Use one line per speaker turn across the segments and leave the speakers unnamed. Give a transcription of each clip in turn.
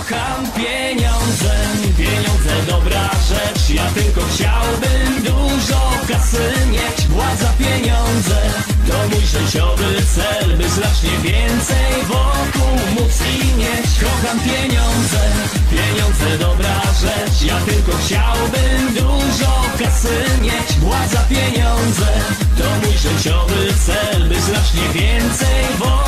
Kocham pieniądze, pieniądze dobra rzecz. Ja tylko chciałbym dużo kasy mieć. Władza pieniądze to mój życiowy cel By znacznie więcej wokół móc i mieć. Kocham pieniądze, pieniądze dobra rzecz. Ja tylko chciałbym dużo kasy mieć. Władza pieniądze to mój życiowy cel By znacznie więcej wokół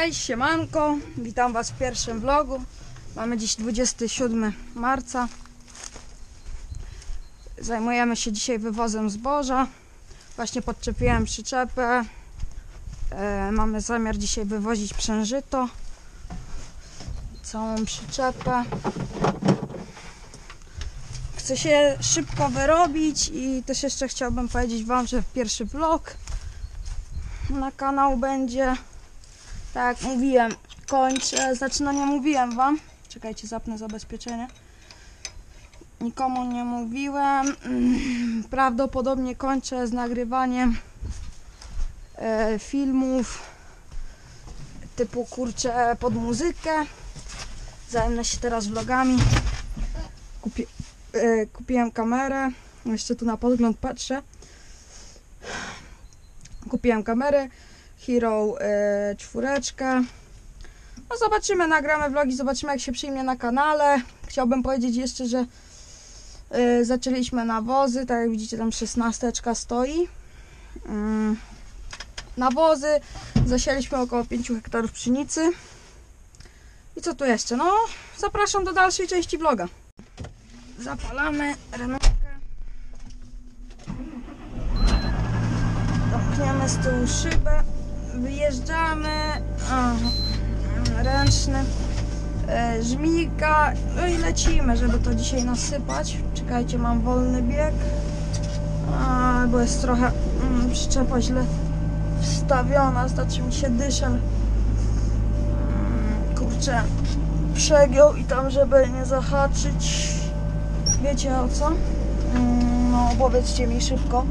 Cześć, siemanko, witam was w pierwszym vlogu. Mamy dziś 27 marca. Zajmujemy się dzisiaj wywozem zboża. Właśnie podczepiłem przyczepę. E, mamy zamiar dzisiaj wywozić przężyto. Całą przyczepę. Chcę się szybko wyrobić i też jeszcze chciałbym powiedzieć wam, że pierwszy vlog na kanał będzie tak mówiłem, kończę, znaczy no nie mówiłem wam. Czekajcie, zapnę zabezpieczenie. Nikomu nie mówiłem. Mm, Prawdopodobnie kończę z nagrywaniem e, filmów typu kurczę pod muzykę. Zajmę się teraz vlogami. Kupi, e, kupiłem kamerę. Jeszcze tu na podgląd patrzę. Kupiłem kamerę. Hero e, czwóreczkę. No zobaczymy, nagramy vlogi, zobaczymy jak się przyjmie na kanale. Chciałbym powiedzieć jeszcze, że e, zaczęliśmy nawozy, tak jak widzicie tam szesnasteczka stoi. Mm, nawozy, zasialiśmy około 5 hektarów pszenicy. I co tu jeszcze? No, zapraszam do dalszej części vloga. Zapalamy renówkę. Zamkniemy z tyłu szybę. Wyjeżdżamy. Aha, ręczny. E, żmijka. No i lecimy, żeby to dzisiaj nasypać. Czekajcie, mam wolny bieg. A, bo jest trochę mm, przyczepa źle wstawiona, znaczy mi się dyszel. Mm, kurczę, przegiął i tam, żeby nie zahaczyć. Wiecie o co? Mm, no, powiedzcie mi szybko.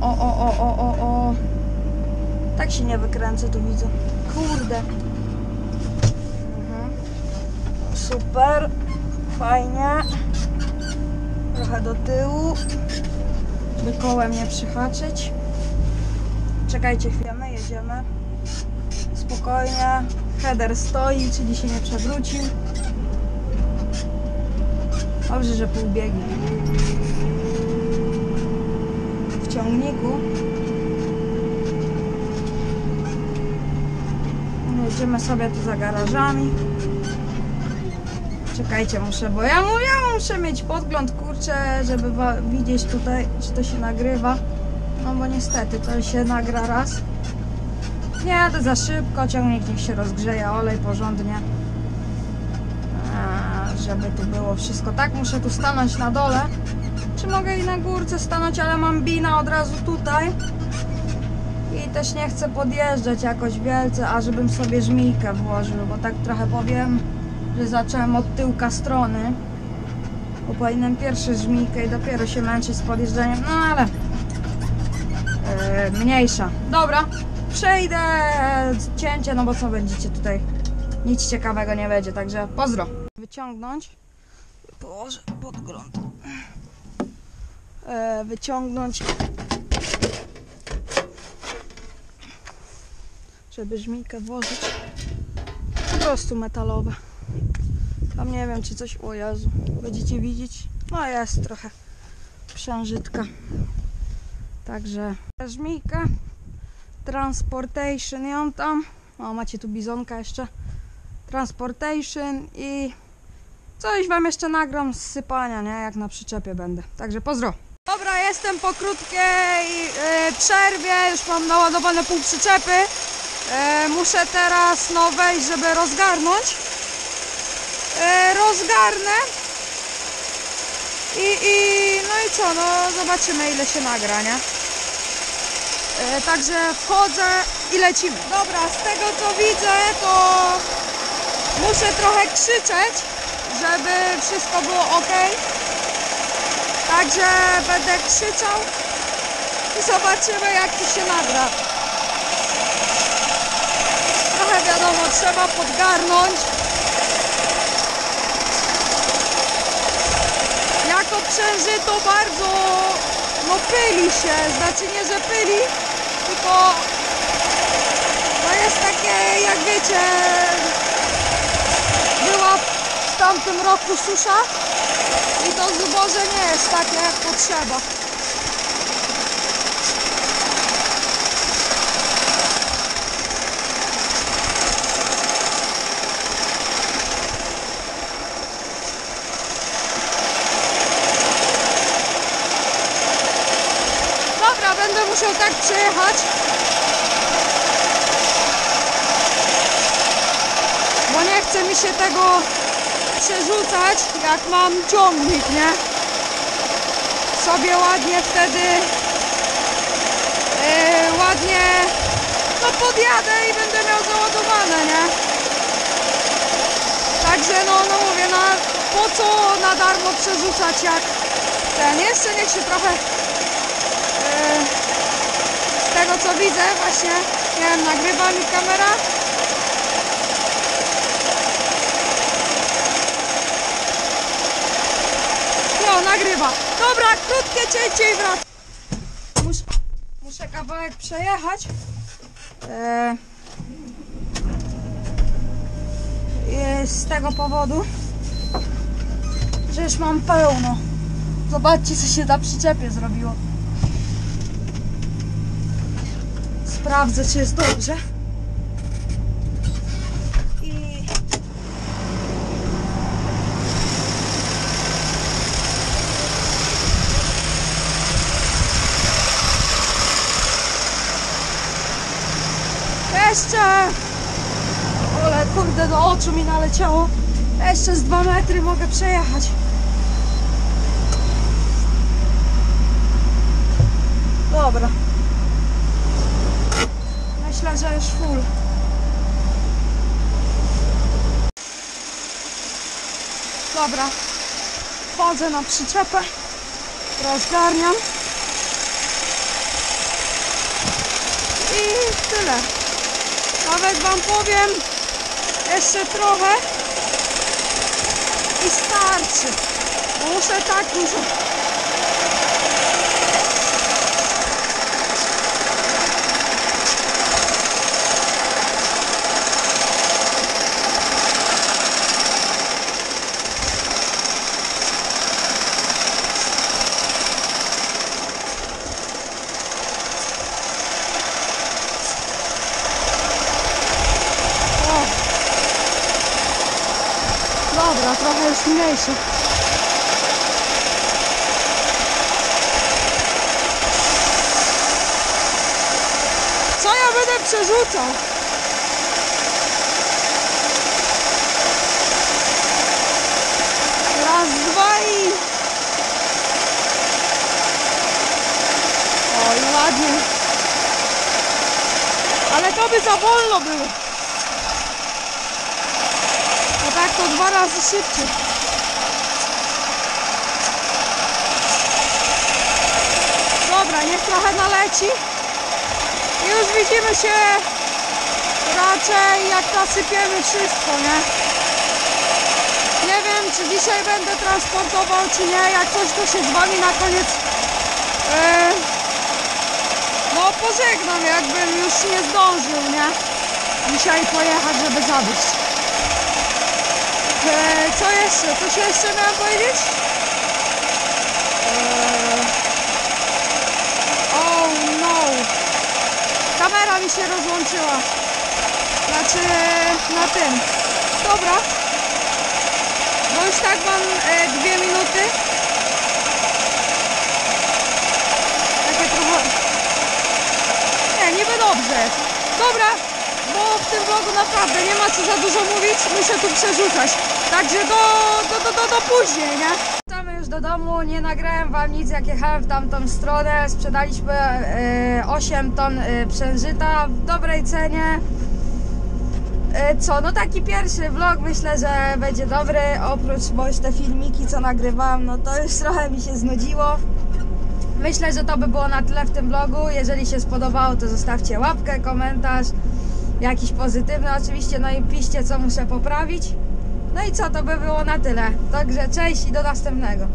O, o, o, o, o, o. Tak się nie wykręcę, tu widzę. Kurde. Mhm. Super. Fajnie. Trochę do tyłu. By kołem nie przyhaczyć. Czekajcie chwilę, my jedziemy. Spokojnie. Header stoi, czyli się nie przewrócił. Dobrze, że pół biegi w ciągniku. Jedziemy sobie tu za garażami. Czekajcie, muszę, bo ja, ja muszę mieć podgląd, kurczę, żeby widzieć tutaj, czy to się nagrywa. No bo niestety, to się nagra raz. Nie jadę za szybko, ciągnik niech się rozgrzeje, olej porządnie. A, żeby tu było wszystko. Tak, muszę tu stanąć na dole. Czy mogę i na górce stanąć, ale mam bina od razu tutaj. I też nie chcę podjeżdżać jakoś wielce, a żebym sobie żmijkę włożył, bo tak trochę powiem, że zacząłem od tyłka strony. Bo powinienem pierwszy żmijkę i dopiero się męczyć z podjeżdżaniem, no ale e, mniejsza. Dobra, przejdę cięcie, no bo co będziecie tutaj, nic ciekawego nie będzie, także pozdro. Wyciągnąć, położę podgląd e, wyciągnąć, żeby żmijkę włożyć. Po prostu metalowe. Tam nie wiem, czy coś. O Jezu, będziecie widzieć. No jest trochę przężytka. Także żmijkę. Transportation ją tam. O, macie tu bizonka jeszcze. Transportation i Coś wam jeszcze nagram z sypania, nie? Jak na przyczepie będę. Także pozdro. Jestem po krótkiej e, przerwie. Już mam naładowane pół przyczepy. E, muszę teraz no wejść, żeby rozgarnąć. E, rozgarnę. I, i no i co, no zobaczymy ile się nagra, nie? E, także wchodzę i lecimy. Dobra, z tego co widzę, to muszę trochę krzyczeć, żeby wszystko było ok. Także będę krzyczał i zobaczymy jak to się nagra. Trochę wiadomo, trzeba podgarnąć. Jako przężyto bardzo no pyli się, znaczy nie, że pyli, tylko to jest takie, jak wiecie, była w tamtym roku susza i to zboże nie jest takie jak potrzeba. Dobra, będę musiał tak przejechać. Bo nie chce mi się tego przerzucać, jak mam ciągnik, nie? Sobie ładnie wtedy yy, ładnie no podjadę i będę miał załadowane, nie? Także no, no mówię, na, po co na darmo przerzucać jak ten, jeszcze niech się trochę Yy, z tego co widzę właśnie, nie wiem, nagrywa mi kamera. Nagrywa. Dobra, krótkie cięcie i wracam. Muszę, kawałek przejechać. I z tego powodu, że już mam pełno. Zobaczcie, co się na przyczepie zrobiło. Sprawdzę, czy jest dobrze. Jeszcze! Ale kurde, do oczu mi naleciało. Jeszcze z dwa metry mogę przejechać. Dobra. Myślę, że już full. Dobra. Wchodzę na przyczepę. Rozgarniam. I tyle. Nawet wam powiem jeszcze trochę i starczy. Muszę tak dużo O. Dobra, trochę mniejszy. Co ja będę przerzucał? Raz, dwa i... O, i ładnie. Ale to by za wolno było. No tak to dwa razy szybciej. Dobra, niech trochę naleci. Już widzimy się raczej jak nasypiemy wszystko, nie? Nie wiem, czy dzisiaj będę transportował, czy nie. Jak coś, to się z wami na koniec e, no pożegnam, jakbym już nie zdążył, nie? Dzisiaj pojechać, żeby zawieźć. E, co jeszcze? Coś jeszcze miałem powiedzieć? E, oh no. Kamera mi się rozłączyła. Znaczy na tym. Dobra. Bo już tak mam e, dwie minuty. Takie trochę... Nie, niby dobrze. Dobra, bo w tym vlogu naprawdę nie ma co za dużo mówić, muszę tu przerzucać. Także do, do, do, do, do później, nie? Do domu, nie nagrałem wam nic jak jechałem w tamtą stronę. Sprzedaliśmy e, 8 ton e, przężyta w dobrej cenie. E, Co, no taki pierwszy vlog myślę, że będzie dobry. Oprócz bądź te filmiki, co nagrywałam, no to już trochę mi się znudziło. Myślę, że to by było na tyle w tym vlogu. Jeżeli się spodobało, to zostawcie łapkę, komentarz, jakiś pozytywny oczywiście, no i piszcie, co muszę poprawić. No i co, to by było na tyle. Także cześć i do następnego.